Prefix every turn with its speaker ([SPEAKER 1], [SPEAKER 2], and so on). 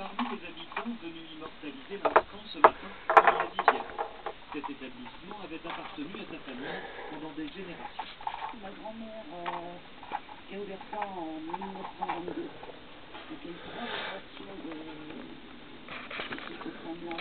[SPEAKER 1] parmi les habitants venus immortaliser l'instant ce matin par la rivière. Cet établissement avait appartenu à sa famille pendant des générations.
[SPEAKER 2] Ma grand-mère euh, a ouvert ça en 1922. C'était une grande de... de 100 mois.